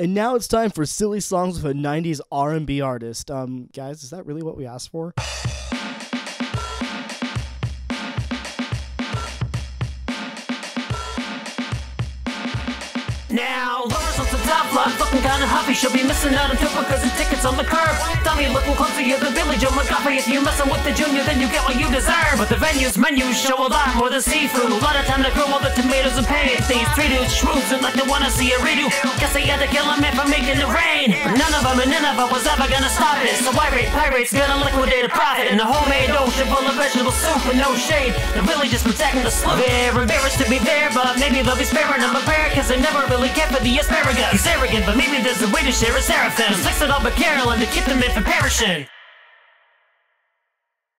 And now it's time for silly songs with a 90s R&B artist. Um, guys, is that really what we asked for? Now, Laura's on some top line, looking kinda huffy. She'll be missing out on two because the tickets on the curb. Dummy looking closer, you're the Billy Joe McGuffey. If you're messing with the junior, then you get what you deserve. But the venue's menus show a lot more than seafood. A lot of time to grow all the tomatoes and paint. These three dudes schmoozing like they wanna see a redo. Guess they had to kill a man for making it rain. But none of them and none of it was ever gonna stop it. So irate pirates gonna liquidate a profit in a homemade ocean full of vegetable soup with no shade. The really just protecting the sloop. They're embarrassed to be there, but maybe they'll be sparing them a prayer, cause they never really care for the asparagus. He's arrogant, but maybe there's a way to share a seraphim. Fix it all but Carolyn to keep them in from perishing.